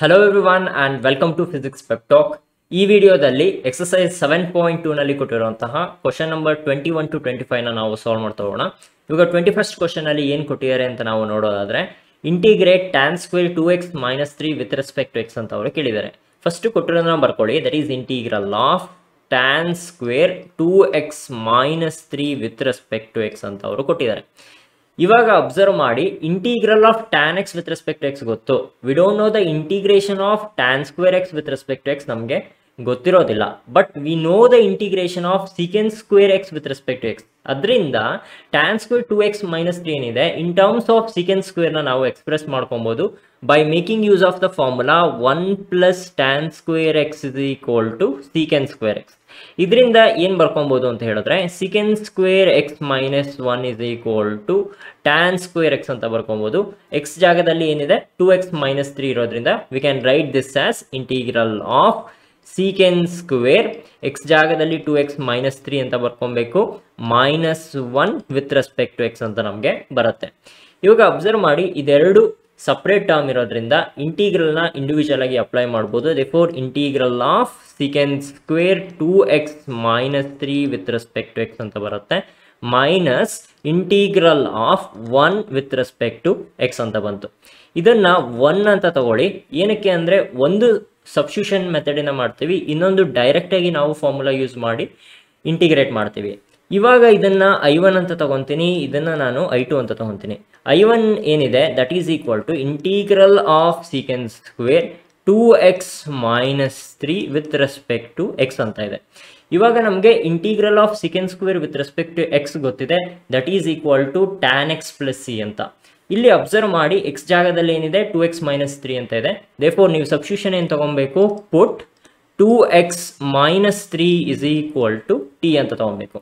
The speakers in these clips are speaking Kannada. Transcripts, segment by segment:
Hello everyone and welcome to physics web talk ಈ ವಿಡಿಯೋದಲ್ಲಿ ಎಕ್ಸಸೈಸ್ ಸೆವೆನ್ ಪಾಯಿಂಟ್ ಟೂನಲ್ಲಿ ಕೊಟ್ಟಿರುವಂತಹ question number twenty one to twenty ಫೈವ್ನ ನಾವು ಸಾಲ್ವ್ ಮಾಡ್ತಾ ಹೋಗೋಣ. ಇವಾಗ ಟ್ವೆಂಟಿ ಫಸ್ಟ್ ಕ್ವಶನಲ್ಲಿ ಏನು ಕೊಟ್ಟಿದ್ದಾರೆ ಅಂತ ನಾವು ನೋಡೋದಾದ್ರೆ integrate tan square two x minus three with respect to x ಅಂತ ಅವರು ಕೇಳಿದ್ದಾರೆ. ಫಸ್ಟ್ ಕೊಟ್ಟಿರೋದನ್ನ ಬರ್ಕೊಳ್ಳಿ. That is integral of tan square two x minus three with respect to x ಅಂತ ಅವರು ಕೊಟ್ಟಿದ್ದಾರೆ. ಇವಾಗ ಅಬ್ಸರ್ವ್ ಮಾಡಿ integral of tan x with respect x ಗೊತ್ತು. We don't know the integration of tan square x with respect x ನಮಗೆ ಗೊತ್ತಿರೋದಿಲ್ಲ. But we know the integration of secant square x with respect to x ಅದರಿಂದ tan square two x minus three ಏನಿದೆ? ಇನ್ ಟರ್ಮ್ಸ್ ಆಫ್ ಸಿಕೆನ್ ಸ್ಕ್ವೇರ್ನ ನಾವು ಎಕ್ಸ್ಪ್ರೆಸ್ ಮಾಡ್ಕೊಬೋದು. By making use of the formula one plus tan square x is equal to secant square x ಇದರಿಂದ ಏನು ಬರ್ಕೊಬೋದು ಅಂತ ಹೇಳಿದ್ರೆ secant square x minus one is equal to tan square x ಅಂತ ಬರ್ಕೊಬೋದು. ಎಕ್ಸ್ ಜಾಗದಲ್ಲಿ ಏನಿದೆ? ಟು ಎಕ್ಸ್ ಮೈನಸ್ ತ್ರೀ ಇರೋದ್ರಿಂದ we can write this as integral of secant square x ಜಾಗದಲ್ಲಿ ಟು ಎಕ್ಸ್ ಮೈನಸ್ ತ್ರೀ ಅಂತ ಬರ್ಕೊಬೇಕು. Minus one with respect to x ಅಂತ ನಮಗೆ ಬರುತ್ತೆ. ಇವಾಗ ಅಬ್ಸರ್ವ್ ಮಾಡಿ, ಇದೆರಡು ಸಪ್ರೇಟ್ ಟರ್ಮ್ ಇರೋದ್ರಿಂದ ಇಂಟಿಗ್ರಲ್ನ ಇಂಡಿವಿಜುವಲ್ ಆಗಿ ಅಪ್ಲೈ ಮಾಡ್ಬೋದು. Therefore integral of secant square two x minus three with respect to x ಅಂತ ಬರುತ್ತೆ. Minus integral of one with respect to x ಅಂತ ಬಂತು. ಇದನ್ನ ಒನ್ ಅಂತ ತಗೊಳ್ಳಿ. ಏನಕ್ಕೆ ಅಂದರೆ, ಒಂದು ಸಬ್ಸ್ಟಿಟ್ಯೂಷನ್ ಮೆಥಡಿನ ಮಾಡ್ತೀವಿ. ಇನ್ನೊಂದು ಡೈರೆಕ್ಟಾಗಿ ನಾವು ಫಾರ್ಮುಲಾ ಯೂಸ್ ಮಾಡಿ ಇಂಟಿಗ್ರೇಟ್ ಮಾಡ್ತೀವಿ. ಇವಾಗ ಇದನ್ನು ಐ ಒನ್ ಅಂತ ತಗೊತೀನಿ, ಇದನ್ನು ನಾನು ಐ ಟು ಅಂತ ತಗೊತೀನಿ. ಐ ಒನ್ ಏನಿದೆ? That is equal to integral of secant square two x minus three with respect to x ಅಂತ ಇದೆ. ಇವಾಗ ನಮಗೆ integral of secant square with respect to x ಗೊತ್ತಿದೆ. That is equal to tan x plus c ಅಂತ. ಇಲ್ಲಿ ಅಬ್ಸರ್ವ್ ಮಾಡಿ ಎಕ್ಸ್ ಜಾಗದಲ್ಲಿ ಏನಿದೆ? ಟು ಎಕ್ಸ್ ಮೈನಸ್ ತ್ರೀ ಅಂತ ಇದೆ. ದೇಫೋರ್ ನೀವು ಸಬ್ಸ್ಟಿಟ್ಯೂಷನ್ ಏನು ತಗೊಬೇಕು? Put two x minus three is equal to t ಅಂತ ತಗೊಬೇಕು.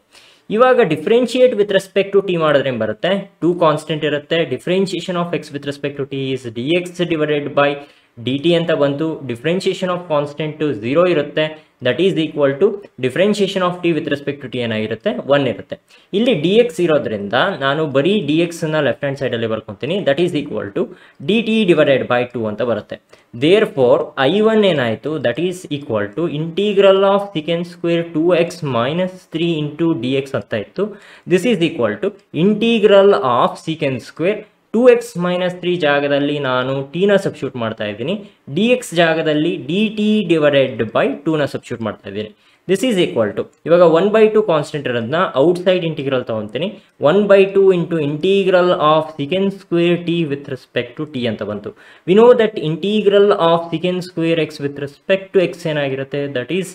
ಇವಾಗ differentiate with respect to t ಮಾಡಿದ್ರೆ ಬರುತ್ತೆ? ಟೂ ಕಾನ್ಸ್ಟೆಂಟ್ ಇರುತ್ತೆ. Differentiation of x with respect to t is d x divided by d t ಅಂತ ಬಂತು ಡಿಫ್ರೆನ್ಶಿಯೇಷನ್ ಆಫ್ ಕಾನ್ಸ್ಟೆಂಟ್ ಝೀರೋ ಇರುತ್ತೆ. That is equal to differentiation of t with respect to t ಏನಾಗಿರುತ್ತೆ ಒನ್ ಇರುತ್ತೆ. ಇಲ್ಲಿ ಡಿ ಎಕ್ಸ್ ಇರೋದ್ರಿಂದ ನಾನು ಬರೀ ಡಿ ಎಕ್ಸ್ನ ಲೆಫ್ಟ್ ಹ್ಯಾಂಡ್ ಸೈಡಲ್ಲಿ ಬರ್ಕೊತೀನಿ. That is equal to d t divided by two ಅಂತ ಬರುತ್ತೆ. ದೇರ್ ಫೋರ್ ಐ ಒನ್ ಏನಾಯಿತು? That is equal to integral of secant square two x minus three into d x ಅಂತ ಇತ್ತು. This is equal to integral of secant square two x minus three ಜಾಗದಲ್ಲಿ ನಾನು ಟಿನ ಸಬ್ಸ್ಟ್ಯೂಟ್ ಮಾಡ್ತಾ ಇದ್ದೀನಿ. ಡಿ ಎಕ್ಸ್ ಜಾಗದಲ್ಲಿ ಡಿ ಟಿ ಡಿವೈಡೆಡ್ ಬೈ ಟೂನ ಸಬ್ಸ್ಟ್ಯೂಟ್ ಮಾಡ್ತಾ ಇದ್ದೀನಿ. ದಿಸ್ ಈಸ್ ಈಕ್ವಲ್ ಟು ಇವಾಗ ಒನ್ ಬೈ ಟು ಕಾನ್ಸ್ಟೆಂಟ್ ಇರೋದನ್ನ outside integral ತೊಗೊತೀನಿ. One by two into integral of secant square t with respect to t ಅಂತ ಬಂತು. We know that integral of secant square x with respect to x ಏನಾಗಿರುತ್ತೆ? That is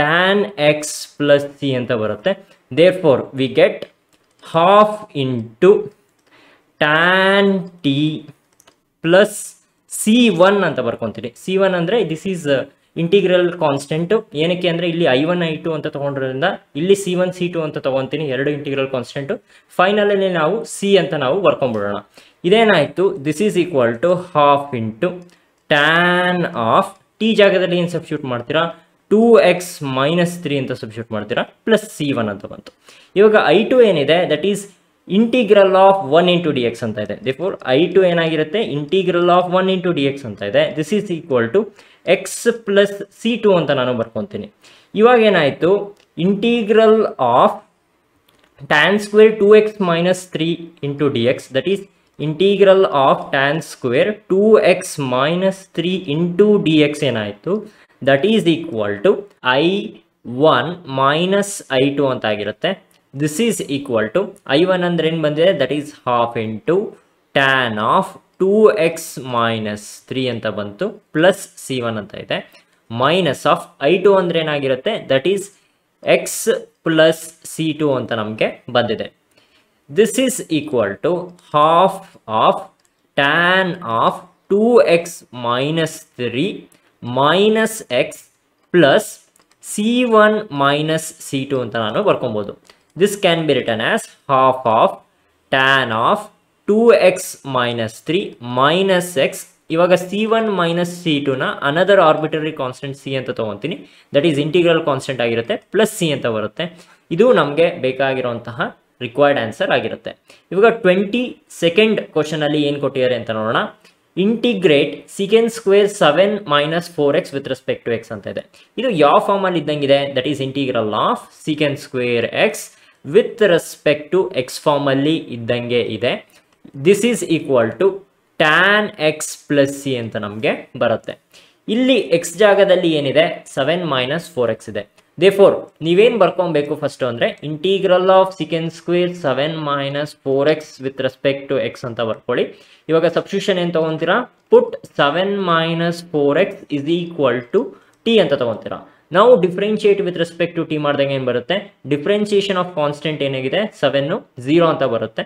tan x plus c ಅಂತ ಬರುತ್ತೆ. Therefore we get half into tan t plus c one ಅಂತ ಬರ್ಕೊತೀನಿ ಸಿ ಒನ್ ಅಂದರೆ ದಿಸ್ ಈಸ್ ಇಂಟಿಗ್ರಲ್ ಕಾನ್ಸ್ಟೆಂಟು ಏನಕ್ಕೆ ಅಂದರೆ ಇಲ್ಲಿ ಐ ಒನ್ ಐ ಟು ಅಂತ ತೊಗೊಂಡ್ರಿಂದ ಇಲ್ಲಿ ಸಿ ಒನ್ ಸಿ ಟು ಅಂತ ತೊಗೊತೀನಿ, ಎರಡು ಇಂಟಿಗ್ರಲ್ ಕಾನ್ಸ್ಟೆಂಟು ಫೈನಲಲ್ಲಿ ನಾವು ಸಿ ಅಂತ ನಾವು ಬರ್ಕೊಂಡ್ಬಿಡೋಣ ಇದೇನಾಯಿತು? This is equal to half into tan of t ಜಾಗದಲ್ಲಿ ಏನು ಸಬ್ಸ್ಟ್ಯೂಟ್ ಮಾಡ್ತೀರಾ? ಟೂ ಎಕ್ಸ್ ಮೈನಸ್ ತ್ರೀ ಅಂತ ಸಬ್ಸ್ಟ್ಯೂಟ್ ಮಾಡ್ತೀರಾ? ಪ್ಲಸ್ ಸಿ ಒನ್ ಅಂತ ಬಂತು. ಇವಾಗ ಐ ಟು ಏನಿದೆ? That is integral of one into d x ಅಂತ ಇದೆ. ದಿಫೋರ್ ಐ ಟು ಏನಾಗಿರುತ್ತೆ? Integral of one into d x ಅಂತ ಇದೆ. This is equal to x plus c two ಅಂತ ನಾನು ಬರ್ಕೊತೀನಿ. ಇವಾಗ ಏನಾಯಿತು? Integral of tan square two x minus three into d x that is integral of tan square two x minus three into d x ಏನಾಯಿತು? That is equal to I one minus I two ಅಂತ ಆಗಿರುತ್ತೆ. This is equal to I one ಅಂದ್ರೆ ಏನು ಬಂದಿದೆ. That is half into tan of two x minus three ಅಂತ ಬಂತು. ಪ್ಲಸ್ ಸಿ ಒನ್ ಅಂತ ಇದೆ. ಮೈನಸ್ ಆಫ್ ಐ ಟು ಅಂದ್ರೆ ಏನಾಗಿರುತ್ತೆ? That is x plus c two ಅಂತ ನಮಗೆ ಬಂದಿದೆ. This is equal to half of tan of two x minus three minus x plus c one minus c two ಅಂತ ನಾನು ಬರ್ಕೊಬೋದು. This can be written as half tan of two x minus three minus x ಇವಾಗ ಸಿ ಒನ್ ಮೈನಸ್ ಸಿ ಟುನ ಅನದರ್ ಆರ್ಬಿಟರಿ ಕಾನ್ಸ್ಟೆಂಟ್ ಸಿ ಅಂತ ತೊಗೊತೀನಿ. ದಟ್ ಈಸ್ ಇಂಟಿಗ್ರಲ್ ಕಾನ್ಸ್ಟೆಂಟ್ ಆಗಿರುತ್ತೆ ಪ್ಲಸ್ ಸಿ ಅಂತ ಬರುತ್ತೆ. ಇದು ನಮಗೆ ಬೇಕಾಗಿರುವಂತಹ ರಿಕ್ವೈರ್ಡ್ ಆನ್ಸರ್ ಆಗಿರುತ್ತೆ. ಇವಾಗ ಟ್ವೆಂಟಿ ಸೆಕೆಂಡ್ ಕ್ವಶನಲ್ಲಿ ಏನು ಕೊಟ್ಟಿದ್ದಾರೆ ಅಂತ ನೋಡೋಣ. Integrate secant square seven minus four x with respect to x ಅಂತ ಇದೆ. ಇದು ಯಾವ ಫಾರ್ಮಲ್ಲಿ ಇದ್ದಂಗಿದೆ? That is integral of secant square x with respect to x ಫಾರ್ಮಲ್ಲಿ ಇದ್ದಂಗೆ ಇದೆ. This is equal to tan x plus c ಅಂತ ನಮಗೆ ಬರುತ್ತೆ. ಇಲ್ಲಿ ಎಕ್ಸ್ ಜಾಗದಲ್ಲಿ ಏನಿದೆ? ಸೆವೆನ್ ಮೈನಸ್ ಫೋರ್ ಎಕ್ಸ್ ಇದೆ. ದೇ ಫೋರ್ ನೀವೇನು ಬರ್ಕೊಬೇಕು ಫಸ್ಟು ಅಂದರೆ integral of secant square seven minus four x with respect to x ಅಂತ ಬರ್ಕೊಳ್ಳಿ. ಇವಾಗ ಸಬ್ಸ್ಟ್ಯೂಷನ್ ಏನು ತೊಗೊತೀರಾ? Put seven minus four x is equal to t ಅಂತ ತೊಗೊತೀರಾ. ನಾವು differentiate with respect to t ಮಾಡಿದಾಗ ಏನು ಬರುತ್ತೆ? ಡಿಫ್ರೆನ್ಸಿಯೇಷನ್ ಆಫ್ ಕಾನ್ಸ್ಟೆಂಟ್ ಏನಾಗಿದೆ? ಸೆವೆನ್ನು ಝೀರೋ ಅಂತ ಬರುತ್ತೆ.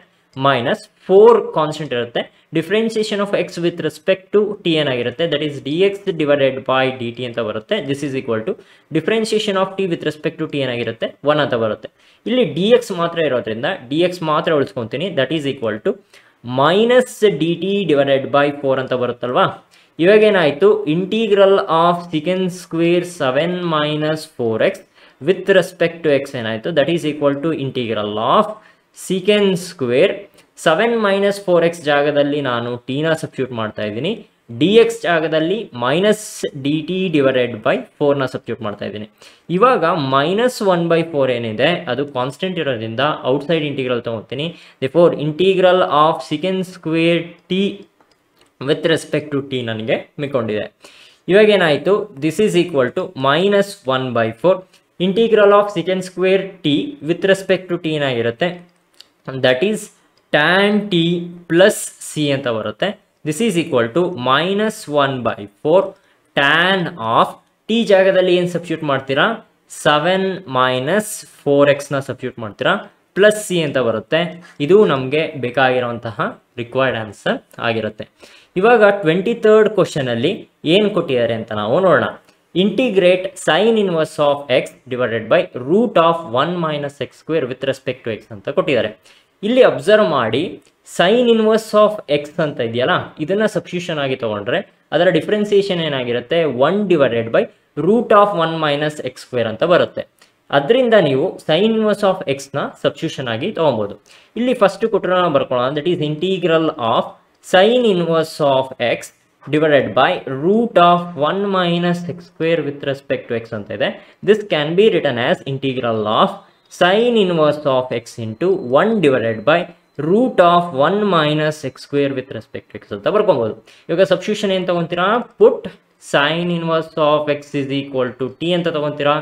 ಮೈನಸ್ ಫೋರ್ ಕಾನ್ಸ್ಟೆಂಟ್ ಇರುತ್ತೆ. Differentiation of x with respect to t ಏನಾಗಿರುತ್ತೆ? That is d x divided by d t ಅಂತ ಬರುತ್ತೆ. This is equal to differentiation of t with respect to t ಏನಾಗಿರುತ್ತೆ? ಒನ್ ಅಂತ ಬರುತ್ತೆ. ಇಲ್ಲಿ ಡಿ ಎಕ್ಸ್ ಮಾತ್ರ ಇರೋದ್ರಿಂದ ಡಿ ಎಕ್ಸ್ ಮಾತ್ರ ಉಳಿಸ್ಕೊತೀನಿ. That is equal to minus d t divided by four ಅಂತ ಬರುತ್ತಲ್ವಾ? ಇವಾಗ ಏನಾಯಿತು integral of secant square seven minus four x with respect to x ಏನಾಯಿತು? That is equal to integral of secant square seven minus four x ಜಾಗದಲ್ಲಿ ನಾನು ಟೀನ ಸಬ್ಸ್ಟ್ಯೂಟ್ ಮಾಡ್ತಾ ಇದ್ದೀನಿ. ಡಿ ಎಕ್ಸ್ ಜಾಗದಲ್ಲಿ minus d t divided by ಫೋರ್ನ substitute ಮಾಡ್ತಾ ಇದ್ದೀನಿ. ಇವಾಗ ಮೈನಸ್ ಒನ್ ಬೈ ಫೋರ್ ಏನಿದೆ? ಅದು ಕಾನ್ಸ್ಟೆಂಟ್ ಇರೋದ್ರಿಂದ ಔಟ್ಸೈಡ್ ಇಂಟಿಗ್ರಲ್ ತಗೋತೀನಿ. Therefore integral of secant square t with respect to t ನನಗೆ ಮಿಕೊಂಡಿದೆ ಇವಾಗ ಏನಾಯಿತು this is equal to minus one by four integral of second square t with respect to t ಏನಾಗಿರುತ್ತೆ? That is tan t plus c ಅಂತ ಬರುತ್ತೆ. This is equal to minus one by four tan of t ಜಾಗದಲ್ಲಿ ಏನು ಸಬ್ಸ್ಟ್ಯೂಟ್ ಮಾಡ್ತೀರಾ? ಸೆವೆನ್ ಮೈನಸ್ ಫೋರ್ ಎಕ್ಸ್ನ ಸಬ್ಸ್ಟ್ಯೂಟ್ ಮಾಡ್ತೀರಾ? ಪ್ಲಸ್ ಸಿ ಅಂತ ಬರುತ್ತೆ. ಇದು ನಮಗೆ ಬೇಕಾಗಿರುವಂತಹ ರಿಕ್ವೈರ್ಡ್ ಆನ್ಸರ್ ಆಗಿರುತ್ತೆ. ಇವಾಗ ಟ್ವೆಂಟಿ ತರ್ಡ್ ಕ್ವಶನಲ್ಲಿ ಏನು ಕೊಟ್ಟಿದ್ದಾರೆ ಅಂತ ನಾವು ನೋಡೋಣ. Integrate sine inverse of x divided by root of one minus x square with respect to x ಅಂತ ಕೊಟ್ಟಿದ್ದಾರೆ. ಇಲ್ಲಿ ಅಬ್ಸರ್ವ್ ಮಾಡಿ ಸೈನ್ ಇನ್ವರ್ಸ್ ಆಫ್ ಎಕ್ಸ್ ಅಂತ ಇದೆಯಲ್ಲ, ಇದನ್ನ ಸಬ್ಸ್ಟಿಟ್ಯೂಷನ್ ಆಗಿ ತಗೊಂಡ್ರೆ ಅದರ ಡಿಫ್ರೆನ್ಸಿಯೇಷನ್ ಏನಾಗಿರುತ್ತೆ? One divided by root of one minus x square ಅಂತ ಬರುತ್ತೆ. ಅದರಿಂದ ನೀವು ಸೈನ್ ಇನ್ವರ್ಸ್ ಆಫ್ ಎಕ್ಸ್ನ ಸಬ್ಸ್ಟಿಟ್ಯೂಷನ್ ಆಗಿ ತೊಗೊಬೋದು. ಇಲ್ಲಿ ಫಸ್ಟ್ ಕೊಟ್ಟರೆ ನಾವು ಬರ್ಕೊಳ್ಳೋಣ that is integral of sine inverse of x divided by root of one minus x square with respect to x ಅಂತ ಇದೆ. This can be written as integral of sine inverse of x into one divided by root of one minus x square with respect x ಅಂತ ಬರ್ಕೊಬೋದು. ಇವಾಗ ಸಬ್ಸ್ಟ್ಯೂಷನ್ ಏನು ತಗೊಂತೀರಾ? Put sine inverse of x is equal to t ಅಂತ ತಗೊಂತೀರಾ?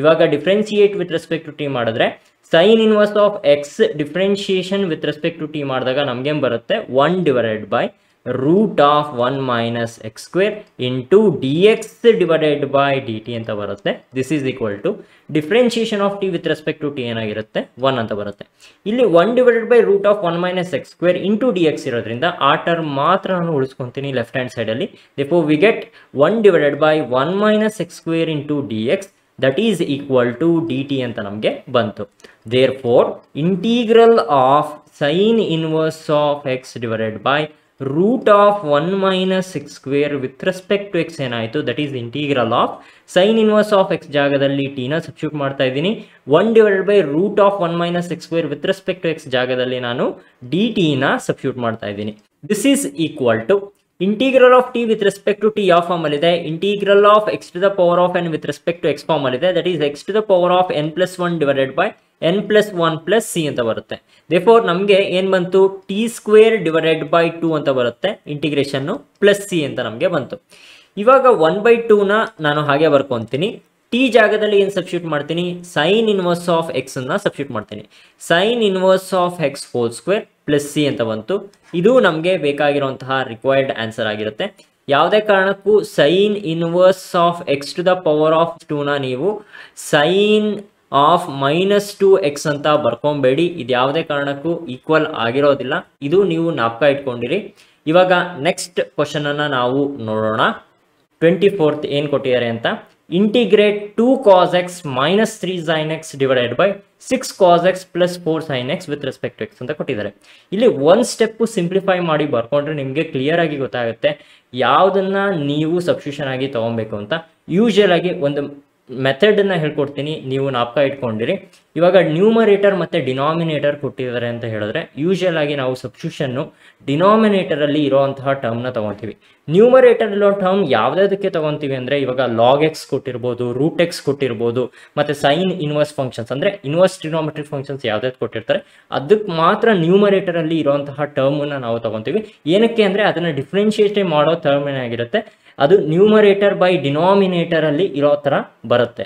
ಇವಾಗ differentiate with respect to t ಮಾಡಿದ್ರೆ sine inverse of x differentiation with respect to t ಮಾಡಿದಾಗ ನಮ್ಗೇನು ಬರುತ್ತೆ? One divided by root of one minus x square into d x divided by d t ಅಂತ ಬರುತ್ತೆ. This is equal to differentiation of t with respect to t ಏನಾಗಿರುತ್ತೆ? ಒನ್ ಅಂತ ಬರುತ್ತೆ. ಇಲ್ಲಿ one divided by root of one minus x square into d x ಇರೋದ್ರಿಂದ ಆ ಟರ್ ಮಾತ್ರ ನಾನು ಉಳಿಸ್ಕೊತೀನಿ ಲೆಫ್ಟ್ ಹ್ಯಾಂಡ್ ಸೈಡಲ್ಲಿ therefore we get one divided by one minus x square into d x that is equal to d t ಅಂತ ನಮಗೆ ಬಂತು. Therefore integral of sine inverse of x divided by root of one minus x square with respect to x ಏನಾಯಿತು? That is integral of sine inverse of x ಜಾಗದಲ್ಲಿ ಟಿನ ಸಬ್ಸ್ಟ್ಯೂಟ್ ಮಾಡ್ತಾ ಇದ್ದೀನಿ. One divided by root of one minus x square with respect to x ಜಾಗದಲ್ಲಿ ನಾನು ಡಿ ಟಿನ ಸಬ್ಸ್ಟ್ಯೂಟ್ ಮಾಡ್ತಾ ಇದ್ದೀನಿ. This is equal to integral of t with respect to t ಯಾವ ಫಾರ್ಮ್ ಇದೆ integral of x to the power of n with respect to x form ಇದೆ that is x to the power of n plus one divided by n plus one plus c ಅಂತ ಬರುತ್ತೆ. ದೇಫೋರ್ ನಮಗೆ ಏನು ಬಂತು? T square divided by two ಅಂತ ಬರುತ್ತೆ. ಇಂಟಿಗ್ರೇಷನ್ನು ಪ್ಲಸ್ ಸಿ ಅಂತ ನಮಗೆ ಬಂತು. ಇವಾಗ ಒನ್ ಬೈ ಟೂನ ನಾನು ಹಾಗೆ ಬರ್ಕೊಂತೀನಿ. ಟಿ ಜಾಗದಲ್ಲಿ ಏನು ಸಬ್ಸ್ಟ್ಯೂಟ್ ಮಾಡ್ತೀನಿ? ಸೈನ್ ಇನ್ವರ್ಸ್ ಆಫ್ ಎಕ್ಸ್ ಅನ್ನ ಸಬ್ಸ್ಟ್ಯೂಟ್ ಮಾಡ್ತೀನಿ. Sine inverse of x whole square plus c ಅಂತ ಬಂತು. ಇದು ನಮಗೆ ಬೇಕಾಗಿರುವಂತಹ ರಿಕ್ವೈರ್ಡ್ ಆನ್ಸರ್ ಆಗಿರುತ್ತೆ. ಯಾವುದೇ ಕಾರಣಕ್ಕೂ sine inverse of x to the power of ಟೂನ ನೀವು sine of minus two x ಅಂತ ಬರ್ಕೊಂಬೇಡಿ. ಇದು ಯಾವುದೇ ಕಾರಣಕ್ಕೂ ಈಕ್ವಲ್ ಆಗಿರೋದಿಲ್ಲ. ಇದು ನೀವು ನಾಪ್ಕ ಇಟ್ಕೊಂಡಿರಿ. ಇವಾಗ ನೆಕ್ಸ್ಟ್ ಕ್ವಶನನ್ನು ನಾವು ನೋಡೋಣ. ಟ್ವೆಂಟಿ ಫೋರ್ತ್ ಏನು ಕೊಟ್ಟಿದ್ದಾರೆ ಅಂತ? Integrate two cos x minus three sine x divided by six cos x plus four sine x with respect x ಅಂತ ಕೊಟ್ಟಿದ್ದಾರೆ. ಇಲ್ಲಿ ಒಂದು ಸ್ಟೆಪ್ಪು ಸಿಂಪ್ಲಿಫೈ ಮಾಡಿ ಬರ್ಕೊಂಡ್ರೆ ನಿಮಗೆ ಕ್ಲಿಯರ್ ಆಗಿ ಗೊತ್ತಾಗುತ್ತೆ. ಯಾವುದನ್ನು ನೀವು ಸಬ್ಸ್ಟಿಟ್ಯೂಷನ್ ಆಗಿ ತೊಗೊಬೇಕು ಅಂತ? ಯೂಶುವಲ್ ಆಗಿ ಒಂದು ಮೆಥಡನ್ನ ಹೇಳ್ಕೊಡ್ತೀನಿ, ನೀವು ನಾಪ್ಕ ಇಟ್ಕೊಂಡಿರಿ. ಇವಾಗ ನ್ಯೂಮರೇಟರ್ ಮತ್ತು ಡಿನಾಮಿನೇಟರ್ ಕೊಟ್ಟಿದ್ದಾರೆ ಅಂತ ಹೇಳಿದ್ರೆ ಯೂಶಲ್ ಆಗಿ ನಾವು ಸಬ್ಸ್ಕ್ರಿಪ್ಷನ್ನು ಡಿನಾಮಿನೇಟರಲ್ಲಿ ಇರೋವಂತಹ ಟರ್ಮ್ನ ತೊಗೊತೀವಿ. ನ್ಯೂಮರೇಟರ್ ಇರೋ ಟರ್ಮ್ ಯಾವುದಕ್ಕೆ ತೊಗೊತೀವಿ ಅಂದರೆ, ಇವಾಗ ಲಾಗ್ ಎಕ್ಸ್ ಕೊಟ್ಟಿರ್ಬೋದು ರೂಟ್ ಎಕ್ಸ್ ಕೊಟ್ಟಿರ್ಬೋದು, ಮತ್ತು ಸೈನ್ ಇನ್ವರ್ಸ್ ಫಂಕ್ಷನ್ಸ್ ಅಂದರೆ ಇನ್ವರ್ಸ್ ಟ್ರಿನೋಮೆಟ್ರಿಕ್ ಫಂಕ್ಷನ್ಸ್ ಯಾವ್ದಾದ್ರು ಕೊಟ್ಟಿರ್ತಾರೆ ಅದಕ್ಕೆ ಮಾತ್ರ ನ್ಯೂಮರೇಟರಲ್ಲಿ ಇರೋವಂತಹ ಟರ್ಮನ್ನು ನಾವು ತೊಗೊತೀವಿ. ಏನಕ್ಕೆ ಅಂದರೆ, ಅದನ್ನು ಡಿಫ್ರೆನ್ಷಿಯೇಟ್ ಮಾಡೋ ಟರ್ಮ್ ಏನಾಗಿರುತ್ತೆ ಅದು ನ್ಯೂಮರೇಟರ್ ಬೈ ಡಿನಾಮಿನೇಟರಲ್ಲಿ ಇರೋ ಥರ ಬರುತ್ತೆ.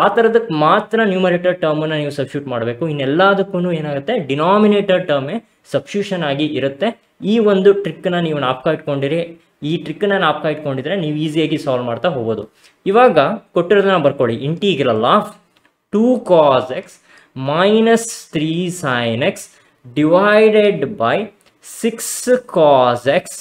ಆ ಥರದಕ್ಕೆ ಮಾತ್ರ ನ್ಯೂಮರೇಟರ್ ಟರ್ಮನ್ನು ನೀವು ಸಬ್ಸ್ಟ್ಯೂಟ್ ಮಾಡಬೇಕು. ಇನ್ನೆಲ್ಲದಕ್ಕೂ ಏನಾಗುತ್ತೆ? ಡಿನಾಮಿನೇಟರ್ ಟರ್ಮೇ ಸಬ್ಸ್ಟ್ಯೂಷನ್ ಆಗಿ ಇರುತ್ತೆ. ಈ ಒಂದು ಟ್ರಿಕ್ನ ನೀವು ನಾಪ್ಕ ಇಟ್ಕೊಂಡಿರಿ. ಈ ಟ್ರಿಕ್ನ ನಾಪ್ಕ ಇಟ್ಕೊಂಡಿದ್ರೆ ನೀವು ಈಸಿಯಾಗಿ ಸಾಲ್ವ್ ಮಾಡ್ತಾ ಹೋಗೋದು ಇವಾಗ ಕೊಟ್ಟಿರೋದನ್ನ ಬರ್ಕೊಳ್ಳಿ. Integral of two cos x minus three sine x divided by six cos x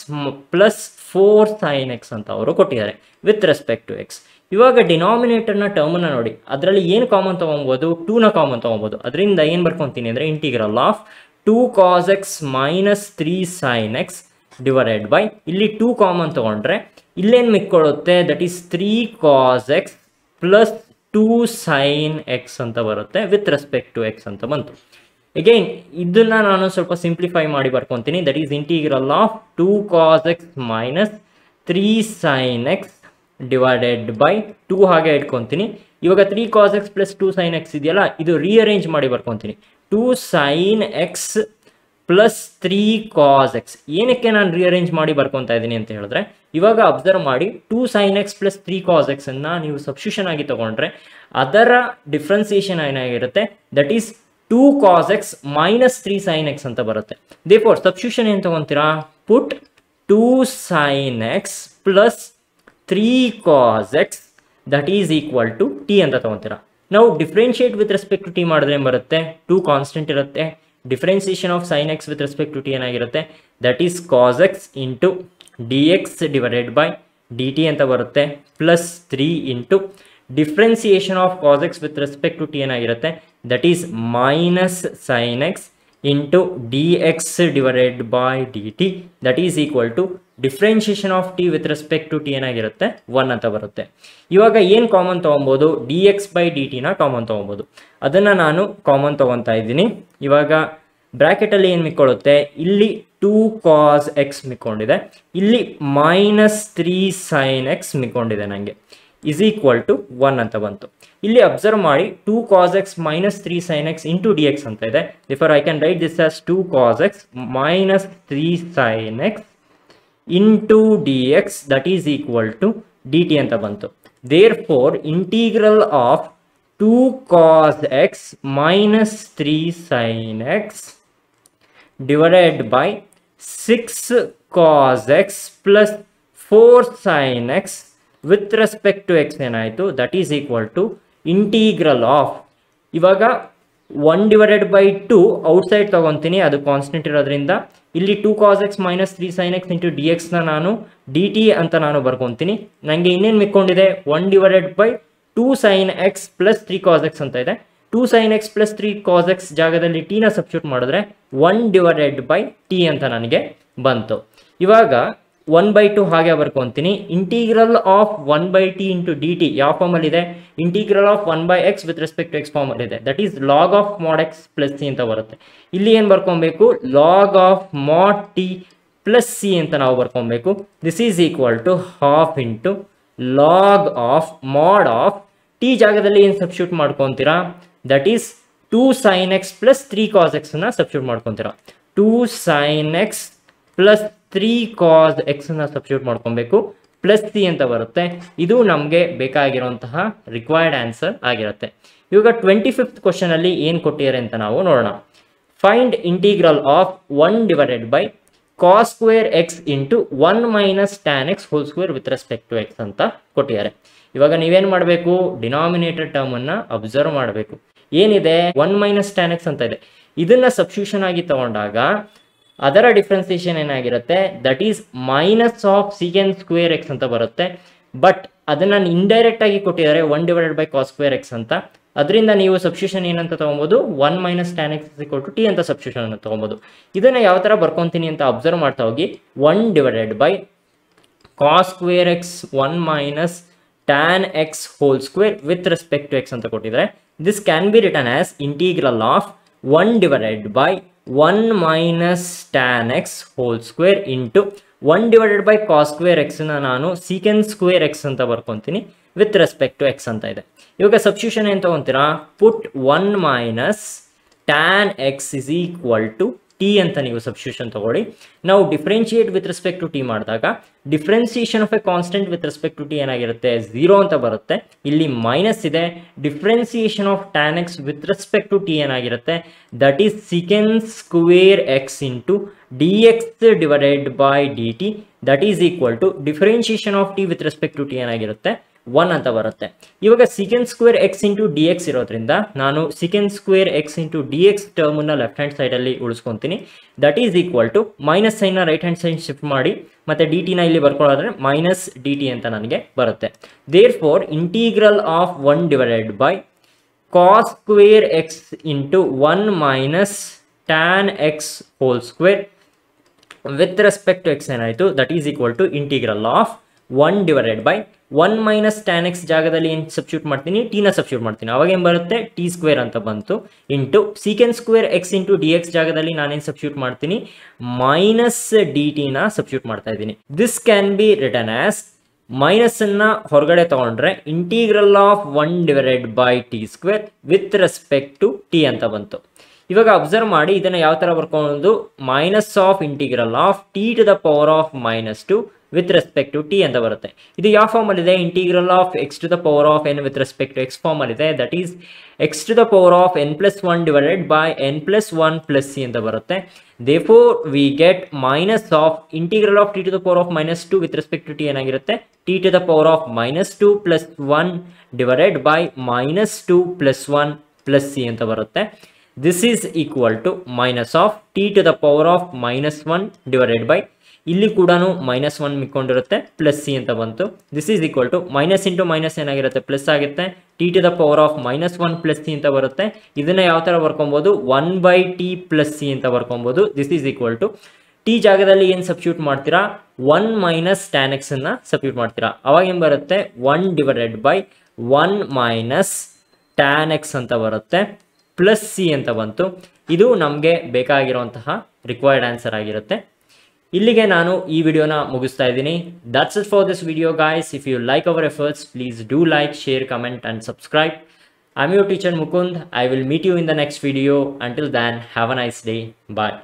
plus four sine x ಅಂತ ಅವರು ಕೊಟ್ಟಿದ್ದಾರೆ. ವಿತ್ ರೆಸ್ಪೆಕ್ಟ್ ಟು ಎಕ್ಸ್ ಇವಾಗ ಡಿನಾಮಿನೇಟರ್ನ ಟರ್ಮನ್ನ ನೋಡಿ. ಅದರಲ್ಲಿ ಏನು ಕಾಮನ್ ತೊಗೊಬೋದು? ಟೂನ ಕಾಮನ್ ತೊಗೊಬೋದು. ಅದರಿಂದ ಏನು ಬರ್ಕೊತೀನಿ ಅಂದರೆ integral of two cos x minus three sine x divided by ಇಲ್ಲಿ ಟೂ ಕಾಮನ್ ತೊಗೊಂಡ್ರೆ ಇಲ್ಲೇನು ಮಿಕ್ಕೊಳ್ಳುತ್ತೆ? That is three cos x plus two sine x ಅಂತ ಬರುತ್ತೆ. ವಿತ್ ರೆಸ್ಪೆಕ್ಟ್ ಟು ಎಕ್ಸ್ ಅಂತ ಬಂತು. ಅಗೈನ್ ಇದನ್ನ ನಾನು ಸ್ವಲ್ಪ ಸಿಂಪ್ಲಿಫೈ ಮಾಡಿ ಬರ್ಕೊತೀನಿ. That is integral of two cos x minus three sine x divided by two ಹಾಗೆ ಇಟ್ಕೊತೀನಿ. ಇವಾಗ three cos x plus two sine x ಇದೆಯಲ್ಲ, ಇದು ರೀಅರೇಂಜ್ ಮಾಡಿ ಬರ್ಕೊತೀನಿ. Two sine x plus three cos x ಏನಕ್ಕೆ ನಾನು ರೀಅರೇಂಜ್ ಮಾಡಿ ಬರ್ಕೊತಾ ಇದ್ದೀನಿ ಅಂತ ಹೇಳಿದ್ರೆ, ಇವಾಗ ಅಬ್ಸರ್ವ್ ಮಾಡಿ two sine x plus three cos ಎಕ್ಸನ್ನು ನೀವು ಸಬ್ಸ್ಟಿಟ್ಯೂಷನ್ ಆಗಿ ತಗೊಂಡ್ರೆ, ಅದರ ಡಿಫ್ರೆನ್ಸಿಯೇಷನ್ ಏನಾಗಿರುತ್ತೆ? That is two cos x minus three sine x ಅಂತ ಬರುತ್ತೆ. ದೇಫೋರ್ ಸಬ್ಸ್ಟ್ಯೂಷನ್ ಏನು ತಗೊಂತೀರಾ? Put two sine x plus three cos x that is equal to t ಅಂತ ತಗೊತೀರಾ. ನಾವು differentiate with respect to t ಮಾಡಿದ್ರೆ ಏನು ಬರುತ್ತೆ? ಟೂ ಕಾನ್ಸ್ಟೆಂಟ್ ಇರುತ್ತೆ. Differentiation of sine x with respect to t ಏನಾಗಿರುತ್ತೆ? That is cos x into d x divided by d t ಅಂತ ಬರುತ್ತೆ. Plus three into differentiation of cos x with respect to t ಏನಾಗಿರುತ್ತೆ? That is minus sine x into d x by t that is equal to differentiation of t with respect to t ಏನಾಗಿರುತ್ತೆ? ಒನ್ ಅಂತ ಬರುತ್ತೆ. ಇವಾಗ ಏನು ಕಾಮನ್ ತೊಗೊಬೋದು? ಡಿ ಎಕ್ಸ್ ಬೈ ಡಿ ಟಿನ ಕಾಮನ್ ತೊಗೊಬೋದು. ಅದನ್ನು ನಾನು ಕಾಮನ್ ತೊಗೊತಾ ಇದ್ದೀನಿ. ಇವಾಗ ಬ್ರ್ಯಾಕೆಟಲ್ಲಿ ಏನು ಮಿಕ್ಕೊಳ್ಳುತ್ತೆ? ಇಲ್ಲಿ ಟೂ ಕಾಸ್ ಎಕ್ಸ್ ಮಿಕ್ಕೊಂಡಿದೆ. ಇಲ್ಲಿ ಮೈನಸ್ ತ್ರೀ ಸೈನ್ ಎಕ್ಸ್ ಮಿಕ್ಕೊಂಡಿದೆ ನನಗೆ ಇಸ್ ಈಕ್ವಲ್ ಟು ಒನ್ ಅಂತ ಬಂತು. ಇಲ್ಲಿ ಅಬ್ಸರ್ವ್ ಮಾಡಿ two cos x minus three sine x into d x ಅಂತ ಇದೆ. Before I can write this as two cos x minus three sine x into d x that is equal to d t ಅಂತ ಬಂತು. Therefore integral of two cos x minus three sine x divided by six cos x plus four sine x with respect to x ಏನಾಯಿತು? That is equal to integral of ಇವಾಗ one divided by two outside ತೊಗೊತೀನಿ, ಅದು ಕಾನ್ಸ್ಟೆಂಟ್ ಇರೋದ್ರಿಂದ. ಇಲ್ಲಿ two cos x minus three sine x into d ಎಕ್ಸ್ನ ನಾನು ಡಿ ಟಿ ಅಂತ ನಾನು ಬರ್ಕೊತೀನಿ. ನನಗೆ ಇನ್ನೇನು ಮಿಕ್ಕೊಂಡಿದೆ? One divided by two sine x plus three cos x ಅಂತ ಇದೆ. Two sine x plus three cos x ಜಾಗದಲ್ಲಿ ಟಿನ ಸಬ್ಸ್ಟ್ಯೂಟ್ ಮಾಡಿದ್ರೆ ಒನ್ ಡಿವೈಡೆಡ್ ಬೈ ಟಿ ಅಂತ ನನಗೆ ಬಂತು. ಇವಾಗ ಒನ್ ಬೈ ಟು ಹಾಗೆ ಬರ್ಕೊಂತೀನಿ integral of one by t into d t ಯಾವ ಫಾರ್ಮಲ್ಲಿ ಇದೆ? Integral of one by x with respect to x ಫಾರ್ಮಲ್ಲಿ ಇದೆ. That is log of mod x plus c ಅಂತ ಬರುತ್ತೆ. ಇಲ್ಲಿ ಏನು ಬರ್ಕೊಬೇಕು? Log of mod t plus c ಅಂತ ನಾವು ಬರ್ಕೊಬೇಕು. This is equal to half into log of mod of t ಜಾಗದಲ್ಲಿ ಏನು substitute ಮಾಡ್ಕೊತೀರಾ that is two sine x plus three cos ಎಕ್ಸನ್ನ substitute ಮಾಡ್ಕೊತೀರಾ two sine x plus three cos ಎಕ್ಸನ್ನ substitute ಮಾಡ್ಕೊಬೇಕು ಪ್ಲಸ್ ಸಿ ಅಂತ ಬರುತ್ತೆ. ಇದು ನಮಗೆ ಬೇಕಾಗಿರುವಂತಹ ರಿಕ್ವೈರ್ಡ್ ಆನ್ಸರ್ ಆಗಿರುತ್ತೆ. ಇವಾಗ ಟ್ವೆಂಟಿ ಫಿಫ್ತ್ ಕ್ವಶನಲ್ಲಿ ಏನು ಕೊಟ್ಟಿದ್ದಾರೆ ಅಂತ ನಾವು ನೋಡೋಣ. Find integral of one divided by cos square x into one minus tan x whole square with respect to x ಅಂತ ಕೊಟ್ಟಿದ್ದಾರೆ. ಇವಾಗ ನೀವೇನು ಮಾಡಬೇಕು? ಡಿನಾಮಿನೇಟೆಡ್ ಟರ್ಮ್ ಅನ್ನ ಅಬ್ಸರ್ವ್ ಮಾಡಬೇಕು. ಏನಿದೆ? ಒನ್ ಮೈನಸ್ ಟ್ಯಾನ್ ಎಕ್ಸ್ ಅಂತ ಇದೆ. ಇದನ್ನ ಸಬ್ಸ್ಟ್ಯೂಷನ್ ಆಗಿ ತಗೊಂಡಾಗ ಅದರ ಡಿಫ್ರೆನ್ಸಿಯೇಷನ್ ಏನಾಗಿರುತ್ತೆ? That is minus of secant square x ಅಂತ ಬರುತ್ತೆ. ಬಟ್ ಅದನ್ನ ಇಂಡೈರೆಕ್ಟ್ ಆಗಿ ಕೊಟ್ಟಿದ್ದಾರೆ one divided by cos square x ಅಂತ. ಅದರಿಂದ ನೀವು ಸಬ್ಸ್ಟ್ಯೂಷನ್ ಏನಂತ ತೊಗೊಬೋದು? One minus tan x equal to t ಅಂತ ಸಬ್ಸ್ಟ್ಯೂಷನ್ ಅನ್ನು ತೊಗೊಬೋದು. ಇದನ್ನ ಯಾವ ಥರ ಬರ್ಕೊತೀನಿ ಅಂತ ಅಬ್ಸರ್ವ್ ಮಾಡ್ತಾ ಹೋಗಿ. One divided by cos square x one minus tan x whole square with respect to x ಅಂತ ಕೊಟ್ಟಿದ್ದಾರೆ. This can be written as integral of one divided by one minus tan x whole square into one divided by cos ಸ್ಕ್ವೇರ್ನ ನಾನು ಸೀಕೆನ್ ಸ್ಕ್ವೇರ್ ಎಕ್ಸ್ ಅಂತ ಬರ್ಕೊತೀನಿ ವಿತ್ ರೆಸ್ಪೆಕ್ಟ್ ಟು ಎಕ್ಸ್ ಅಂತ ಇದೆ. ಇವಾಗ ಸಬ್ಸ್ಟಿಟ್ಯೂಷನ್ ಏನು ತಗೊಂತೀರಾ? Put one minus tan x is equal to t ಅಂತ ನೀವು ಸಬ್ಸ್ಟ್ಯೂಷನ್ ತಗೊಳ್ಳಿ. ನಾವು differentiate with respect to t ಮಾಡಿದಾಗ differentiation of a constant with respect to t ಏನಾಗಿರುತ್ತೆ? ಝೀರೋ ಅಂತ ಬರುತ್ತೆ. ಇಲ್ಲಿ ಮೈನಸ್ ಇದೆ. Differentiation of tan x with respect to t ಏನಾಗಿರುತ್ತೆ? That is secant square x into d x divided by d t that is equal to differentiation of t with respect to t ಏನಾಗಿರುತ್ತೆ? ಒನ್ ಅಂತ ಬರುತ್ತೆ. ಇವಾಗ secant square x into d x ಇರೋದ್ರಿಂದ ನಾನು secant square x into d x ಟರ್ಮನ್ನ left hand ಸೈಡಲ್ಲಿ ಉಳಿಸ್ಕೊತೀನಿ. That is equal to minus ಸೈನ್ನ right hand side shift ಮಾಡಿ, ಮತ್ತು ಡಿ ಟಿನ ಇಲ್ಲಿ ಬರ್ಕೊಳ್ಳೋದ್ರೆ ಮೈನಸ್ ಡಿ ಟಿ ಅಂತ ನನಗೆ ಬರುತ್ತೆ. Therefore integral of one divided by cos square x into one minus tan x whole square with respect to x ಏನಾಯಿತು? That is equal to integral of one divided by one minus tan x ಜಾಗದಲ್ಲಿ ಏನು ಸಬ್ಸ್ಟ್ಯೂಟ್ ಮಾಡ್ತೀನಿ ಟೀನ ಸಬ್ಸ್ಟ್ಯೂಟ್ ಮಾಡ್ತೀನಿ. ಅವಾಗ ಏನು ಬರುತ್ತೆ? ಟಿ ಸ್ಕ್ವೇರ್ ಅಂತ ಬಂತು. Into secant square x into d x ಜಾಗದಲ್ಲಿ ನಾನೇನು ಸಬ್ಸ್ಟ್ಯೂಟ್ ಮಾಡ್ತೀನಿ? ಮೈನಸ್ ಡಿ ಟಿನ ಸಬ್ಸ್ಟ್ಯೂಟ್ ಮಾಡ್ತಾ ಇದ್ದೀನಿ. This can be return as minus ಅನ್ನ ಹೊರಗಡೆ ತಗೊಂಡ್ರೆ integral of one divided by t square with respect to t ಅಂತ ಬಂತು. ಇವಾಗ ಅಬ್ಸರ್ವ್ ಮಾಡಿ ಇದನ್ನು ಯಾವ ಥರ ಬರ್ಕೊಂಡು minus of integral of t to the power of minus two with respect to t ಅಂತ ಬರುತ್ತೆ. ಇದು ಯಾವ ಫಾರ್ಮಲ್ಲಿದೆ integral of x to the power of n with respect to x ಫಾರ್ಮಲ್ಲಿದೆ that is x to the power of n plus one divided by n plus one plus c ಅಂತ ಬರುತ್ತೆ. Therefore we get minus of integral of t to the power of minus two with respect to t ಏನಾಗಿರುತ್ತೆ? T to the power of minus two plus one divided by minus two plus one plus c ಅಂತ ಬರುತ್ತೆ. This is equal to minus of t to the power of minus one divided by ಇಲ್ಲಿ ಕೂಡ ಮೈನಸ್ ಒನ್ ಮಿಕ್ಕೊಂಡಿರುತ್ತೆ ಪ್ಲಸ್ ಸಿ ಅಂತ ಬಂತು. This is equal to minus into minus ಏನಾಗಿರುತ್ತೆ? ಪ್ಲಸ್ ಆಗುತ್ತೆ. T to the power of minus one plus c ಅಂತ ಬರುತ್ತೆ. ಇದನ್ನ ಯಾವ ಥರ ಬರ್ಕೊಬೋದು? One by t plus c ಅಂತ ಬರ್ಕೊಬೋದು. This is equal to t ಜಾಗದಲ್ಲಿ ಏನು ಸಬ್ಸ್ಟ್ಯೂಟ್ ಮಾಡ್ತೀರಾ? ಒನ್ ಮೈನಸ್ ಟ್ಯಾನ್ ಎಕ್ಸ್ ಅನ್ನ ಸಬ್ಸ್ಟ್ಯೂಟ್ ಮಾಡ್ತೀರಾ. ಅವಾಗ ಏನು ಬರುತ್ತೆ? One divided by one minus tan x ಅಂತ ಬರುತ್ತೆ. ಪ್ಲಸ್ ಸಿ ಅಂತ ಬಂತು. ಇದು ನಮಗೆ ಬೇಕಾಗಿರುವಂತಹ ರಿಕ್ವೈರ್ಡ್ ಆನ್ಸರ್ ಆಗಿರುತ್ತೆ. ಇಲ್ಲಿಗೆ ನಾನು ಈ ವಿಡಿಯೋನ ಮುಗಿಸ್ತಾ ಇದ್ದೀನಿ that's it for this video guys if you like our efforts please do like share comment and subscribe I am your teacher Mukund I will meet you in the next video until then have a nice day bye